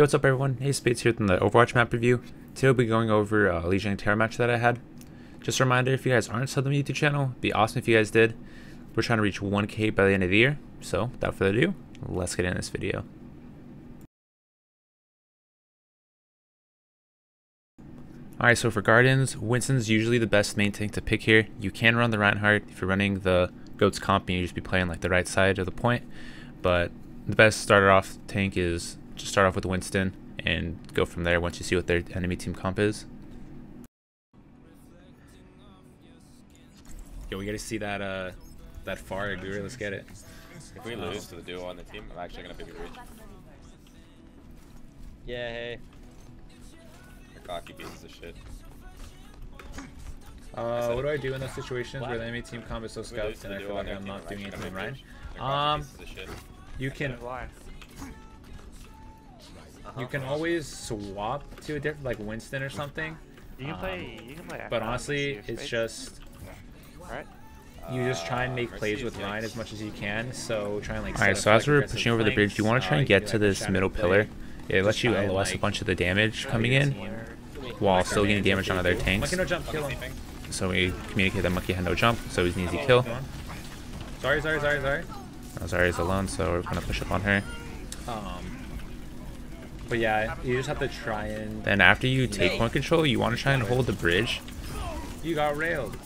What's up everyone? Hey, Spades here from the Overwatch map review. Today we'll be going over a Lijiang Tower match that I had. Just a reminder, if you guys aren't subbed to my YouTube channel, it'd be awesome if you guys did. We're trying to reach 1k by the end of the year, so without further ado, let's get in this video. Alright, so for Gardens, Winston's usually the best main tank to pick here. You can run the Reinhardt if you're running the Goats comp and you just be playing like the right side of the point, but the best starter off tank is start off with Winston and go from there once you see what their enemy team comp is. Yo, we gotta see that uh that far Aguri, let's get it. If we lose to the duo on the team, I'm actually gonna pick a reach. Yeah, hey. They're cocky pieces of shit. Uh, what do I do in those situations where the enemy team comp is so If we lose scouts to and I feel like I'm not doing actually anything right? pick a reach. They're Um, pieces of shit. you can you can always swap to a different like Winston or something. You can Um, play. You can play. But honestly, it's just right. you just try and Uh, make Mercy plays with Ryan as much as you can. So try and like. Alright, so as we're aggressive pushing over the bridge, you want to try uh, and get to do, like, a this middle pillar. It lets you LOS a bunch of the damage coming in while still getting damage onto their Monkey tanks. no jump, kill him. So we communicate that Monkey had no jump, so he's an easy kill. Come on. Sorry, sorry, sorry, sorry. Zarya's alone, so we're gonna push up on her. Um, but yeah, you just have to try and. Then after you take point control, you want to try and hold the bridge. You got railed.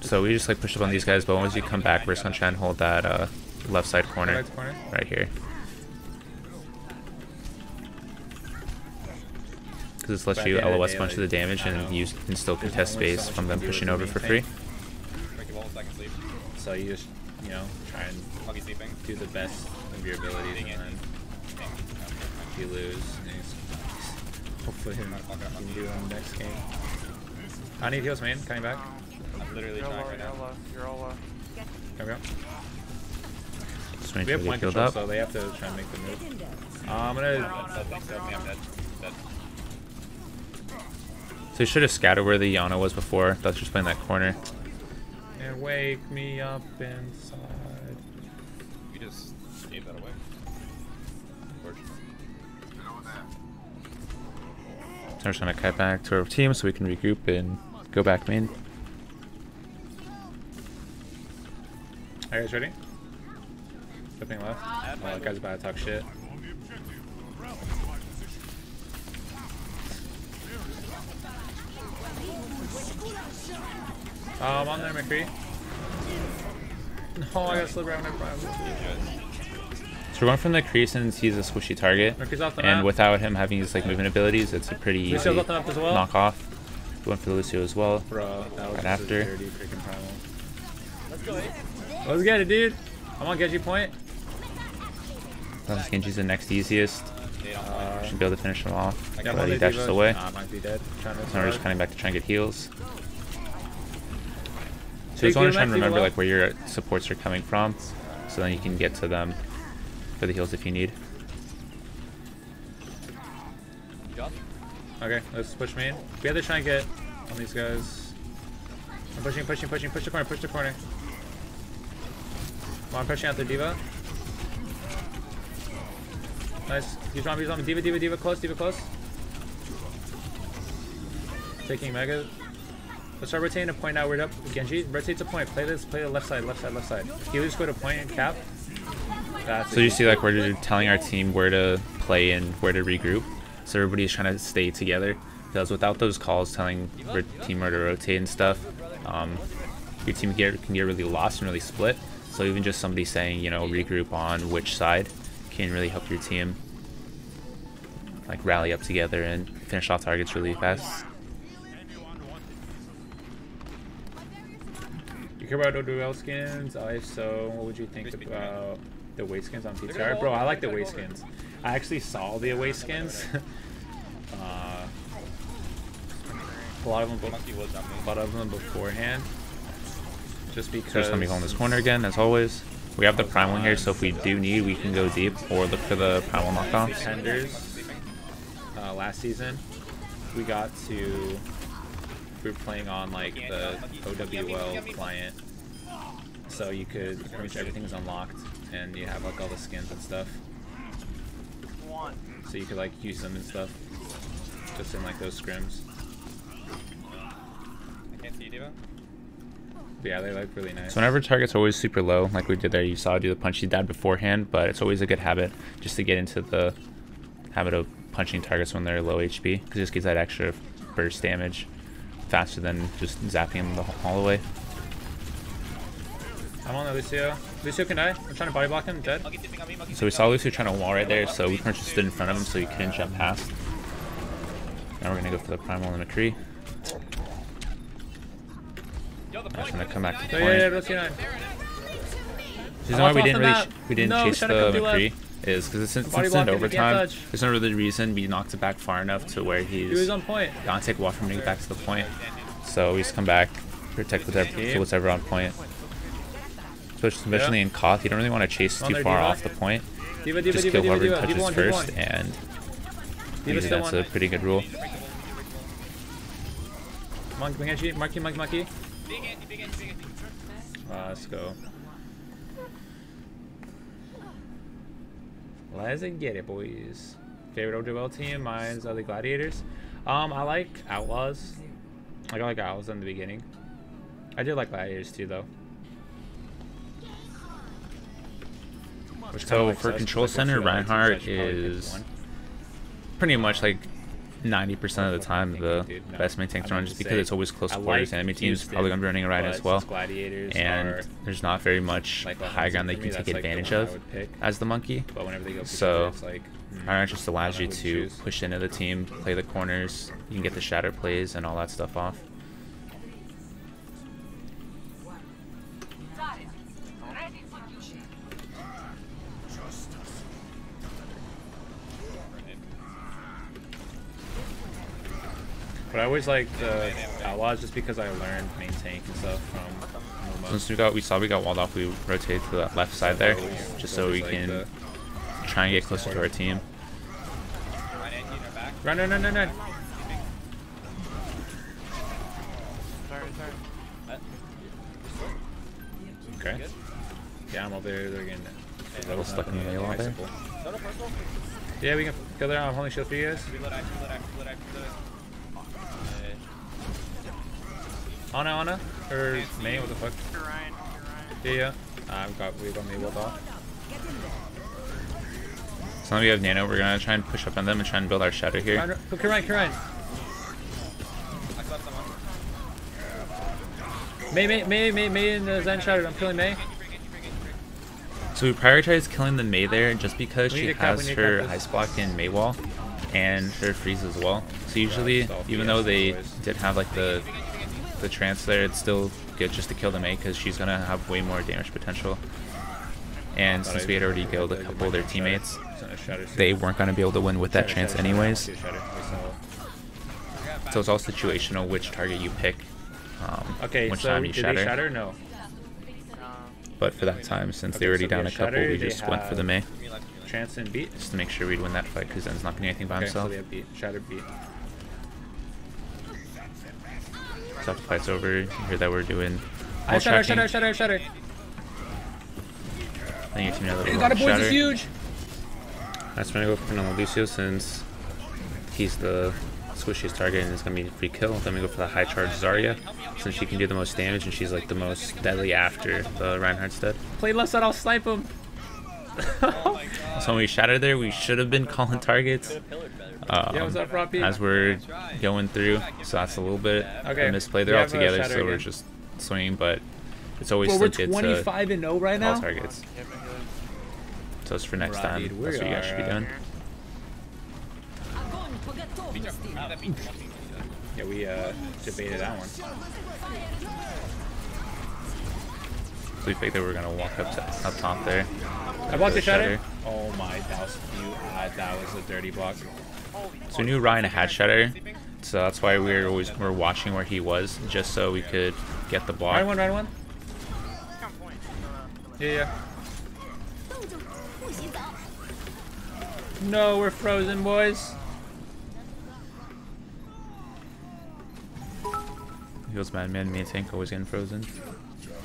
So we just like push up on these guys, but once you come back, we're just gonna try and hold that uh, left side corner Right corner. right here. Because this lets But you the end of the LOS day, a bunch of the damage and you can still contest space from them pushing over for free. tank. Ricky Wall, second sleep. So you just, you know, try and do the best of your abilities, and then if you lose, then you- hopefully you can do it in the next game. I need heals, man. Coming back. I'm literally You're trying low. right You're all now. You're all low. There we go. Just We have they point control, up. so they have to try and make the move. Uh, I'm gonna. I'm dead. Dead. So you should have scattered where the Yana was before. That's just playing that corner. And wake me up inside. We're just gonna cut back to our team so we can regroup and go back main. Are you guys ready? Flipping left. Oh, that guy's about to talk shit. Um, I'm on there, McCree. Oh, I got slip around my prime. So we're going from the since he's a squishy target. And without him having his like movement abilities, it's a pretty easy well. knock off. We went for the Lucio as well. Bro, that was Right after. a dirty freaking. Let's go, Let's get it, dude. I'm on Genji point. Unless Genji's the next easiest. Uh, Should be able to finish him off. yeah, but he dashes away. Nah, I might be dead. Trying to So we're just coming back to try and get heals. So you just want to try and remember like where your supports are coming from, so then you can get to them for the heals if you need. Okay, let's push main. We have to try and get on these guys. I'm pushing, pushing, pushing, push the corner, push the corner. Come on, pushing out the D.Va. Nice. He's on, he's on. D.Va, D.Va, D.Va, close, D.Va, close. Taking mega. Let's start rotating a point outward up. Genji, rotate to point. Play this, play the left side, left side, left side. He just go to point and cap. That's So you see like we're telling our team where to play and where to regroup. So everybody's trying to stay together. Because without those calls telling your team where to rotate and stuff, um, your team get, can get really lost and really split. So even just somebody saying, you know, regroup on which side can really help your team like rally up together and finish off targets really fast. You care about OWL skins? Uh, if so, what would you think about the away skins on PTR? Bro, I like the away skins. I actually saw the away skins. uh, a lot of them, Monkey be- was on me. a lot of them beforehand. Just because. So just gonna be holding this corner again as always. We have the primal here, so if we do need, we can go deep or look for the primal knockoffs. Contenders. Uh, last season, we got to. We were playing on like the OWL client, so you could pretty much everything is unlocked, and you have like all the skins and stuff. so you could like use them and stuff. Just in like those scrims. I can't see you, D.Va. But yeah, they look really nice. So whenever target's are always super low, like we did there, you saw I do the punchy dab beforehand, but it's always a good habit just to get into the habit of punching targets when they're low HP, because it just gives that extra burst damage faster than just zapping them the, all the way. I'm on the Lucio. Lucio can die. I'm trying to body block him. Dead. Monkey tipping on me, monkey So we saw Lucio trying to wall right there, so we pretty much just stood in front of him so he couldn't jump past. Now we're gonna go for the primal in the tree. I'm just gonna come back to the Oh, yeah, yeah, point. Lucio 9. The reason why we didn't really sh- we didn't No, chase the to McCree is because since Body it's in blocking, you can't overtime, there's no really reason we knocked it back far enough to where He he's was on point. gonna take a while for him to get back to the point. So we just come back, protect whatever, whatever on point. Especially, especially in Koth, you don't really want to chase On too far off the point. D.Va, D.Va, Just kill D.Va, whoever touches first, and usually that's a pretty good rule. Monkey, monkey, monkey, monkey, monkey. Uh, let's go. Let's get it, boys. Favorite OWL team? Mine's are the Gladiators. Um, I like Outlaws. I like Outlaws in the beginning. I did like Gladiators too, though. Which So for 'cause, Control Center, if you're on teams, I Reinhardt should probably pick is pretty much like 90% of the time the best main tank I to run just because it's always close quarters. like enemy team's probably going to be running right but as well. And there's not very much high ground that you can take advantage of as the monkey. But whenever they go So, hmm, Reinhardt just allows you to push into the team, play the corners, you can get the shatter plays and all that stuff off. Always like the outlaws just because I learned main tank and stuff from Muma. Since we got, we saw we got walled off, we rotated to the left side there, just so we can try and get closer to our team. Right anti in our back. Run, run, run, run, run. Okay. Yeah, I'm over there. They're getting. little stuck in the out there. Icicle. No, no. Yeah, we can go there. I'm holding shield for you guys. Ana, Ana, or May? What the fuck? Yeah, yeah. I've got we got me both off. So now we have Nano, we're gonna try and push up on them and try and build our shadow here. Ryan, Ryan, Ryan. I saw someone. May, May, May, May, May in the Zen Shattered. I'm killing May. So we prioritize killing the May there just because We she need cap- has need her cap this. ice block in May wall and her freeze as well. So usually, stealthy even though they did have like the the trance there, it's still good just to kill the May because she's gonna have way more damage potential. And since we had already killed a couple of their Shatter. teammates, Shatter, Shatter, they weren't gonna be able to win with that Shatter, trance anyways. Shatter, Shatter. So it's all situational which target you pick, um, Okay, which so time you shatter. they shatter? No. But for that time, since they Okay, already so down a couple, shatter, we just went for the May Green light, green light. Chance and beat. just to make sure we'd win that fight because Zen's not gonna do anything by Okay, himself. so they have beat. Shattered beat. Fight's over, here that we're doing I shatter, shatter, shatter, shatter. I think your team that You got it, boys. shatter. It's huge. That's gonna go for Fernando Lucio since he's the squishiest target and it's gonna be a free kill. Then we go for the high charge Zarya since she can do the most damage and she's like the most deadly after the Reinhardt's dead. Play left side. I'll snipe him. So when we shattered there, we should have been calling targets um, yeah, what's up, Robbie? as we're going through. So that's a little bit okay. a misplay. They're yeah, all together, so again. we're just swinging, but it's always well, we're 25 and 0 right now. All targets. So it's for next Robbie, time. That's what you guys should be doing. Yeah, we uh, debated that one. So we figured we were gonna walk up to, up top there. I blocked the shutter. shutter. Oh my, that was, you, uh, that was a dirty block. So we knew Ryan had shatter, so that's why we were always we are watching where he was, just so we could get the block. Right one, right one. Yeah, yeah. No, we're frozen, boys. He goes Madman, me and Tank always getting frozen.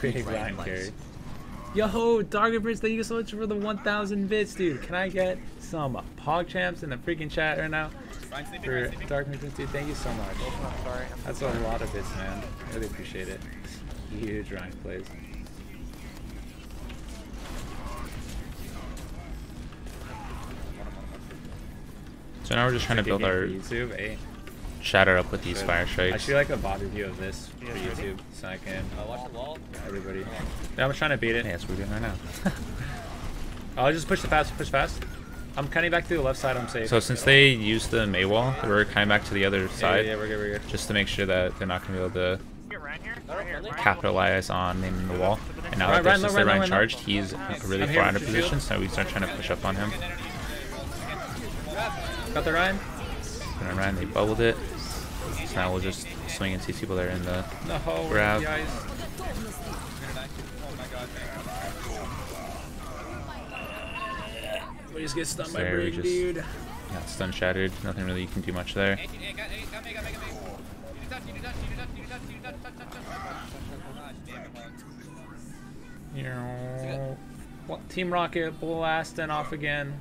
Big line carry. Yo, Dark Prince, thank you so much for the 1,000 bits, dude. Can I get some pog champs in the freaking chat right now? Ryan, sleeping, For Ryan, sleeping. Dark Prince, dude, thank you so much. Sorry. That's a lot of bits, man. Really appreciate it. Huge rank plays. So now we're just trying to build our YouTube. Hey, shatter up with these fire strikes. I strikes. should like a bot review of this for YouTube, so I can Uh, watch the wall. everybody. Yeah, I'm trying to beat it. Yeah, that's what we're doing right now. I'll just push the fast, push fast. I'm cutting back to the left side. I'm safe. So since they used the May wall, we're kind of back to the other yeah, side, yeah, we're good, we're good. just to make sure that they're not going to be able to Get Ryan here. No, Right here. friendly. Capitalize on naming the wall. And now Ryan, that Ryan, since they're Ryan, Ryan Ryan. charged, he's really I'm far out of position, so we start trying to push up on him. Got the Ryan. And Ryan, they bubbled it. So now we'll just swing and see people there in the No, Grab. guys. We just get stunned by There, we Brig, just- dude. yeah, stun shattered. Nothing really you can do much there. Ah, know, what, Team Rocket blasting off again.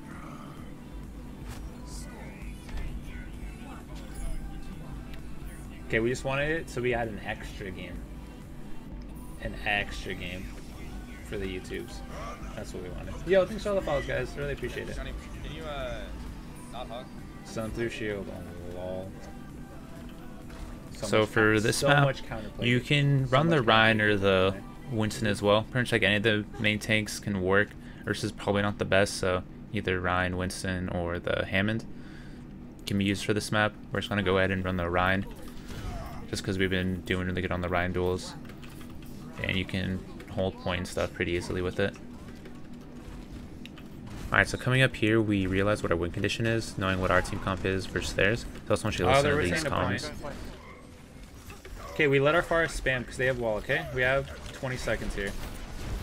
Okay, we just wanted it, so we had an extra game. An extra game for the YouTubes. That's what we wanted. Yo, thanks for all the follows, guys. Really appreciate it. Johnny, can you, uh, not hug? Sun through shield. Oh, lol. So much for this so map. You can So run the Rein or the Winston as well. Pretty much like any of the main tanks can work. Versus probably not the best, so either Ryan, Winston, or the Hammond can be used for this map. We're just gonna go ahead and run the Rein, just because we've been doing really good on the Rein duels, and you can hold point point stuff pretty easily with it. Alright, so coming up here, we realize what our win condition is, knowing what our team comp is versus theirs. So also want you to Oh, listen they're to these to comms. Okay, we let our forest spam because they have wall, okay? We have 20 seconds here.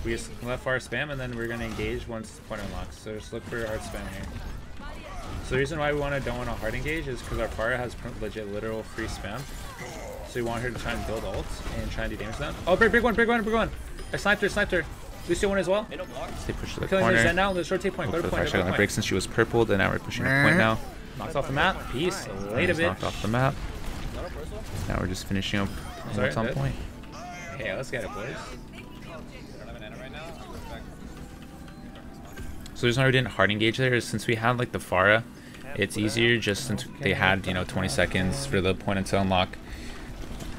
We just let forest spam and then we're going to engage once the point unlocks. So just look for hard spam here. So the reason why we want to don't want to hard engage is because our Pharah has pr- legit literal free spam. So we want her to try and build ults and try and do damage to them. Oh, big, big one, big one, big one. Uh, I sniped her, sniped her. Lucio one as well. Hey, no. They push to the Killing corner. Zen now. Let's rotate point. Go Go for to the point. Go on to the break since she was purpled, and now we're pushing a point now. Knocks off the map. Peace. Late a bit. knocked off the map. Not a personal. Now we're just finishing up Sorry, what's on dead. point. Hey, let's get it, boys. I don't have an Ana right now. I'm going back. So the reason why we didn't hard engage there is since we had like the Pharah, it's uh, easier just since they had, you know, 20 seconds for the point until unlock.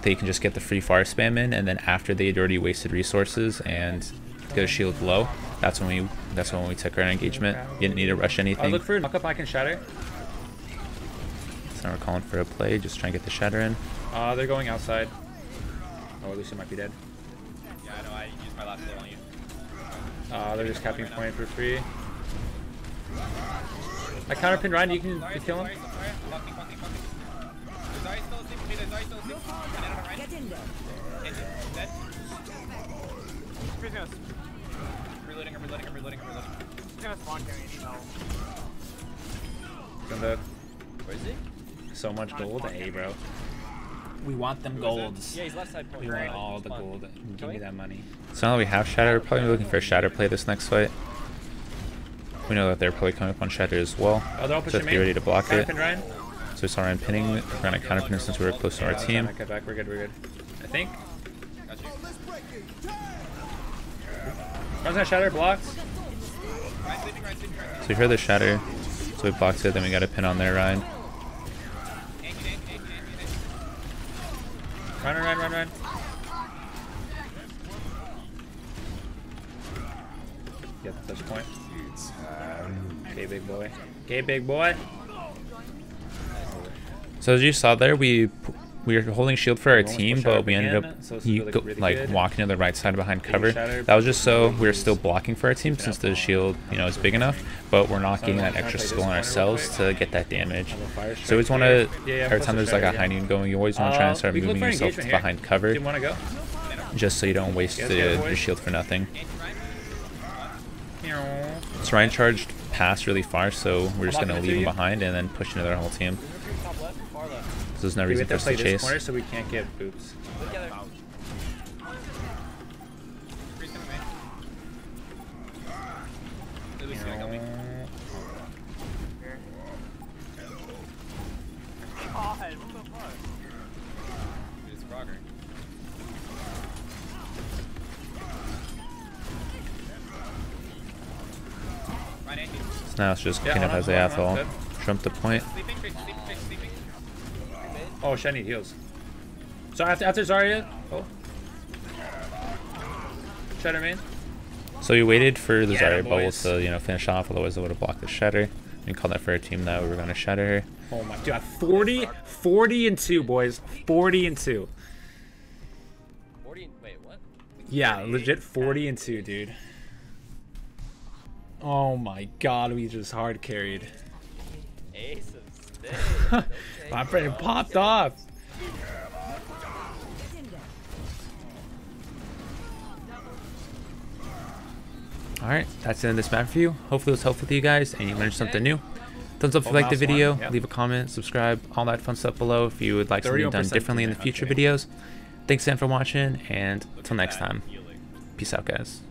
They can just get the free fire spam in, and then after they had already wasted resources and get a shield low, that's when we that's when we took our engagement. You didn't need to rush anything. look for a knock up. I can shatter. So now we're calling for a play, just try and get the shatter in. Uh, they're going outside. Oh, Lucio might be dead. Yeah, I know. I used my last hit on you. Uh, they're just capping point for free. I counterpin Ryan. You can Sorry, kill him. Still asleep. Hey, there's Zarya still asleep. And Ana Ryan. Get in there. Hit it. Dead. He's gonna, Reloading, I'm reloading, I'm reloading, I'm reloading. he's gonna spawn here. You need help. From the Where is he? so much gold. Hey, bro. We want them golds. Yeah, he's left side point. We want all the Spawn. gold. Give me that money. So now that we have shatter, we're probably looking for a shatter play this next fight. We know that they're probably coming up on shatter as well. Oh, they're all pushing if me. be ready to block it. So we saw Ryan pinning, we're gonna counterpin it since we were close to our team. to Cut back. We're good. We're good. I think. Got you. Gonna shatter. Blocked. Ryan sleeping, Ryan sleeping, Ryan So we heard the shatter, so we blocked it, then we got a pin on there, Ryan. Run, run, run, run. Get the touch point. Okay, big boy. Okay, big boy. So as you saw there, we we were holding shield for our team, but we ended up so really- go, like good. walking to the right side behind cover. That was just so we were still blocking for our team since the shield, you know, is big enough, but we're not getting that extra skill on ourselves to get that damage. So we just want to every time the there's like a high noon going, you always want to try Uh, and start can look moving yourself behind cover, Team wanna go? just so you don't waste the, the shield for nothing. So Ryan charged past really far, so we're just gonna leave him behind and then push into their whole team. So there's no We reason have for to us to play this chase. corner so we can't get boots. Together. Freeze coming, man. help me. Here. God, what the fuck? Dude, it's Frogger. Right, Andy. So now it's just Yeah, clean up hold on, Isaiah hold on, Athol. hold Trump the point. Sleeping, Trace, sleeping, Trace, sleeping. Oh, shit, I need heals. So after, after Zarya. Oh. Shatter main. So we waited for the Yeah, Zarya bubble boys. to, you know, finish off, otherwise it would have blocked the Shatter. We called that for our team that we were going to Shatter her. Oh my god, 40, 40 and 2, boys. 40 and 2. 40, wait, what? Yeah, legit 40 and 2, dude. Oh my god, we just hard carried. Ace of spades. My friend popped off. Alright, that's the end of this map for you. Hopefully it was helpful to you guys and you learned something new. Thumbs up if you liked the video, yeah. leave a comment, subscribe, all that fun stuff below if you would like something done differently in the future okay. videos. Thanks again for watching and until next time. Peace out guys.